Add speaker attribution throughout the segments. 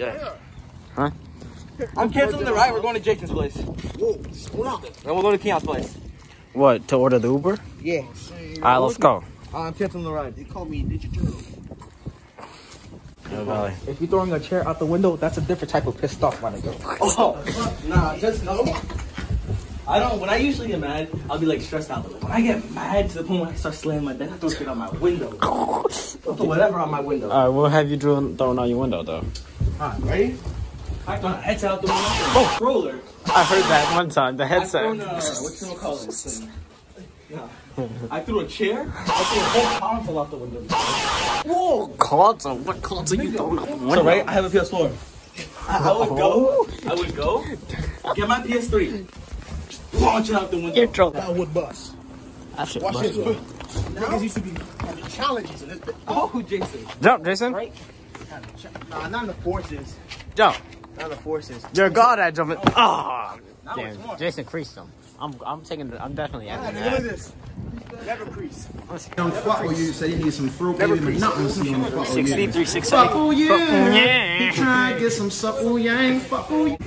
Speaker 1: Yeah.
Speaker 2: Huh?
Speaker 1: I'm canceling the ride. We're going to Jason's place.
Speaker 3: Whoa, hold on.
Speaker 1: Then we'll go to Keon's place.
Speaker 2: What, to order the Uber?
Speaker 1: Yeah.
Speaker 2: Alright, let's go.
Speaker 1: Uh, I'm canceling the ride.
Speaker 3: They call me Ninja Turtle.
Speaker 2: Yo, Valley.
Speaker 1: If you're throwing a chair out the window, that's a different type of pissed off, my nigga. Oh, nah, just no. I don't. When I usually get mad, I'll be like stressed out. But when I get mad to the point where I start slamming my desk, I throw shit out my window. I'll throw whatever out my window.
Speaker 2: Alright, what have you drawn, thrown out your window, though?
Speaker 1: Alright, ready? I throw a headset out the window. Oh, roller.
Speaker 2: I heard that one time, the
Speaker 1: I
Speaker 2: headset.
Speaker 1: threw a, what you call it? Nah. I threw a chair. I threw a whole console out the window.
Speaker 2: Whoa, console? What console you throwing out the window?
Speaker 1: So right, I have a PS4. I, I would go. I would go. Get my PS3. Launch it out the window.
Speaker 2: You're trolling.
Speaker 3: That would bust.
Speaker 2: I should
Speaker 3: Watch
Speaker 2: must
Speaker 3: this.
Speaker 2: be.
Speaker 3: Niggas used to be having challenges in this bit.
Speaker 1: Oh, Jason.
Speaker 2: Jump, Jason.
Speaker 1: Right?
Speaker 3: Nah, not in the forces.
Speaker 2: Jump.
Speaker 3: Not in the forces.
Speaker 2: You're a god at jumping. Ah,
Speaker 3: Now it's
Speaker 2: damn. Jason creased him. I'm, I'm taking. I'm definitely
Speaker 3: Ah,
Speaker 2: adding
Speaker 3: nigga, look at
Speaker 2: that.
Speaker 3: this. Never crease.
Speaker 4: Don't fuck with you. Say you need some fruit, baby, but nothing to see on fuck with you.
Speaker 2: 63, 6
Speaker 4: Fuck with you.
Speaker 2: Yeah.
Speaker 4: Try and get some supple yang. Fuck with you.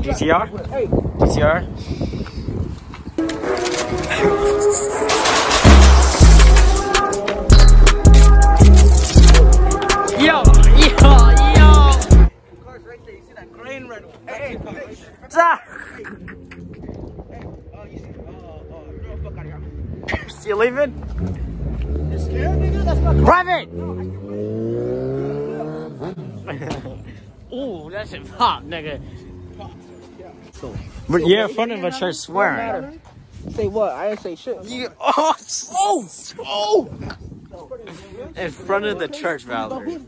Speaker 2: GTR. GTR.
Speaker 1: Here.
Speaker 2: You leaving?
Speaker 3: Scared, nigga? That's not
Speaker 2: Drive it! Ooh, that shit pop, nigga. But you're in front of a church swearing.
Speaker 1: Say what? I didn't say shit.
Speaker 2: You, oh, oh, oh! In front of the church, Valery.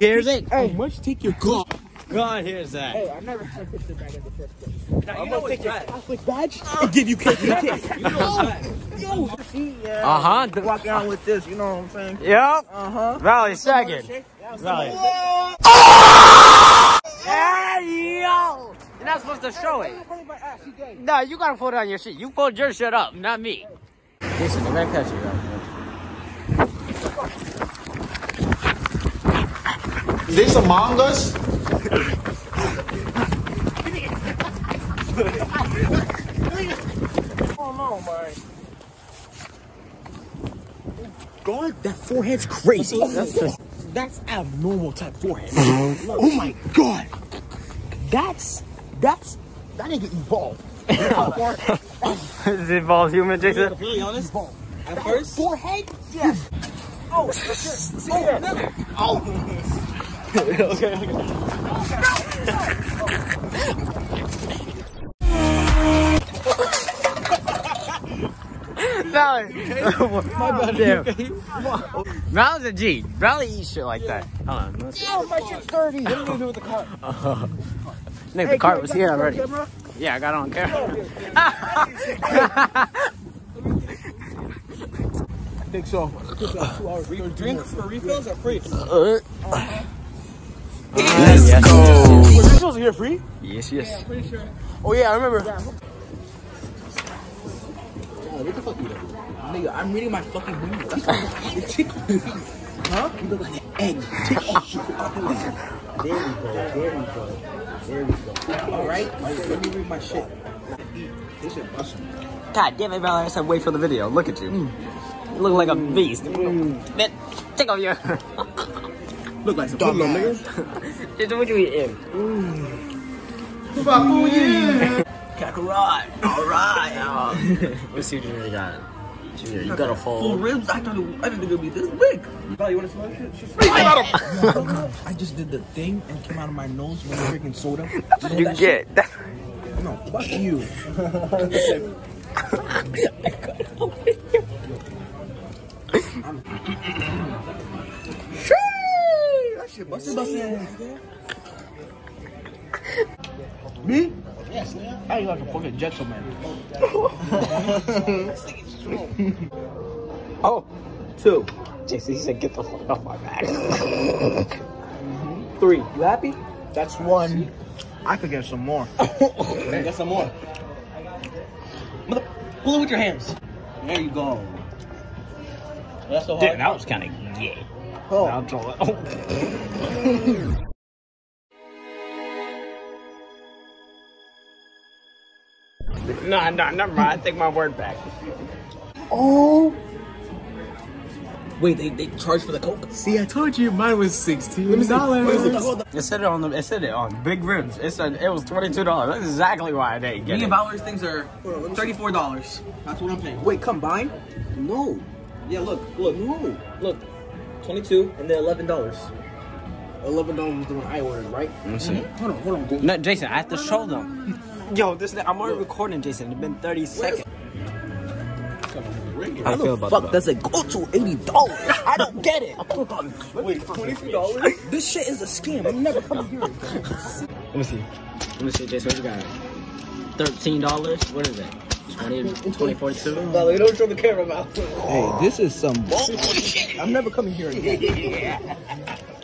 Speaker 2: Here's it.
Speaker 3: Hey, much take your gun.
Speaker 2: God, here's that.
Speaker 1: Hey, I never had a picture bag in the first place. Now, you know what's bad.
Speaker 3: Catholic badge and give you KKK.
Speaker 1: You know what's bad. Yeah.
Speaker 2: Uh huh.
Speaker 1: Walk around with this, you know what I'm saying?
Speaker 2: Yep.
Speaker 1: Uh huh.
Speaker 2: Valley second. Valley. Hey, yo! You're not supposed to show it. No, you gotta pull down your shit. You pulled your shit up, not me. Listen, they're gonna catch you, though.
Speaker 4: This Among Us?
Speaker 3: Oh no, man. God, that forehead's crazy. That's, that's abnormal type forehead. Uh-huh. oh my god. That's that's that nigga evolved.
Speaker 2: Is it ball human, Jason?
Speaker 1: To be honest, at first,
Speaker 3: Forehead? Yes. Oh, see oh, there.
Speaker 2: Valley. My bad. Damn. Valley's a G. Valley eats shit like that. Hold on. Let's.
Speaker 3: Oh, my shit's dirty. What are you gonna do with the car?
Speaker 2: Nigga, the cart was here already. Yeah, I got it on camera.
Speaker 3: I think so. Two hours.
Speaker 1: drinks for refills are free.
Speaker 2: Uh, let's go.
Speaker 3: Were refills here free?
Speaker 2: Yes, yes.
Speaker 3: Oh yeah, I remember.
Speaker 1: What the fuck you doing? Nigga, I'm reading my fucking window. That's why it tickled. Huh? You look like an egg. Tickle shit out the. There we go. There we go. There we go. Alright? Let me read my shit. This shit busting.
Speaker 2: God damn it, Valery. I said wait for the video. Look at you. Mm. You look like a beast. Mm. Man, take off your.
Speaker 1: Look like some
Speaker 3: Dumb
Speaker 1: nigga.
Speaker 3: nigga.
Speaker 2: Jason, what you eating? Mm.
Speaker 4: Fuck with you.
Speaker 1: Kakarot. Alright.
Speaker 2: What's your junior got? Junior, you got a
Speaker 1: Full
Speaker 2: full.
Speaker 1: ribs? I thought it, I didn't think it would be this big. Oh, you want to smell shit? I just did the thing and came out of my nose when drinking soda. know
Speaker 2: You
Speaker 1: that
Speaker 2: get.
Speaker 1: shit? No, fuck you. That shit busted, busted. Me? Yes, I ain't like a fucking gentleman.
Speaker 2: Oh,
Speaker 1: Two.
Speaker 2: Jason, he said get the fuck off my back.
Speaker 1: Three. You happy?
Speaker 3: That's one. I could get some more.
Speaker 1: Get some more. Mother- Pull it with your hands. There you go. That's so hard.
Speaker 2: Dude, that was kind of gay.
Speaker 3: Oh.
Speaker 2: I'll troll it. Oh. No, no, never mind. I take my word back.
Speaker 3: Oh.
Speaker 1: Wait, they, they charge for the coke?
Speaker 3: See, I told you mine was sixteen
Speaker 1: Hold
Speaker 3: dollars.
Speaker 1: on.
Speaker 2: It said it on the. It said it on Big Ribs. It said it was twenty two dollars. That's exactly why I didn't get
Speaker 1: Me
Speaker 2: it.
Speaker 1: and Valor's things are thirty-four dollars. That's what I'm paying.
Speaker 3: Wait, combined?
Speaker 1: No. Yeah, look, look, no, look, twenty-two and then eleven dollars. Eleven dollars was the one I ordered, right?
Speaker 2: Let me see. Mm-hmm.
Speaker 1: Hold on, hold on. Go.
Speaker 2: No, Jason, I have to show them. Yo, this I'm already recording, Jason. It's been 30 seconds.
Speaker 3: How the fuck does it go to eighty dollars? I don't get it.
Speaker 1: Wait, twenty-two dollars?
Speaker 3: This shit is a scam. I'm never coming here again.
Speaker 2: Let me see. Let me see, Jason. What you got? Thirteen dollars. What is it? 20, 20 42?
Speaker 1: Valor, don't show the camera mouth.
Speaker 3: Hey, this is some bullshit. I'm never coming here again.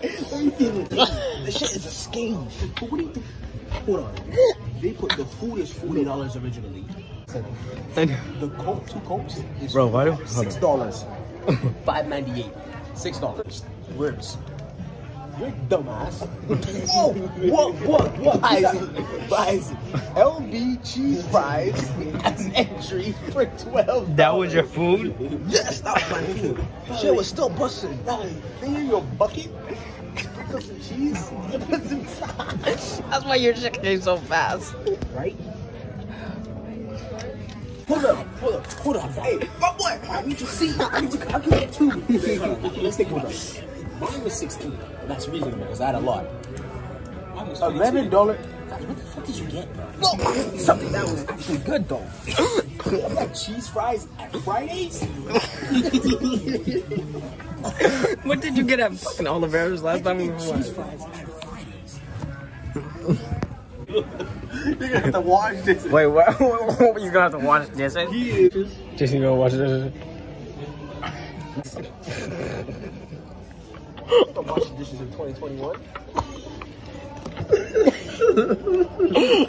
Speaker 3: this shit is a scam.
Speaker 1: What do you think? Hold on. They put the food is forty dollars originally. The coke, two cokes, is
Speaker 2: Bro, why
Speaker 1: six dollars. Five ninety-eight. Six dollars. Ribs. You're dumbass.
Speaker 3: Whoa, what, what, what? Buys, buys LB cheese fries as entry for twelve.
Speaker 2: That was your food?
Speaker 3: Yes, that was my food. Shit was still busting. Can you your bucket? Put some cheese. Put some sauce.
Speaker 2: That's why your shit came so fast.
Speaker 3: Right? Hold up, hold up, hold up. Hey, my boy, I need to see. I need to. I can get two.
Speaker 1: Let's take one. Mine was sixteen. That's reasonable because I had a lot. Mine was 22.
Speaker 3: Eleven dollar.
Speaker 1: What the fuck did you get?
Speaker 3: No, something that was actually good though.
Speaker 1: I got cheese fries at Fridays.
Speaker 2: What did you get at fucking Oliveira's last time we were
Speaker 1: Cheese fries at Fridays.
Speaker 3: You're gonna have to watch this.
Speaker 2: Wait, what? you gonna have to watch this? Jason, you gonna watch this?
Speaker 3: I'm washing dishes in 2021.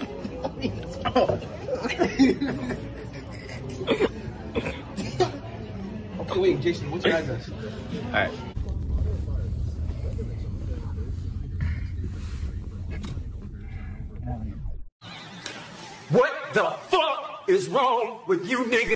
Speaker 1: Okay, wait, Jason, what's your address?
Speaker 2: Alright.
Speaker 5: What the fuck is wrong with you niggas?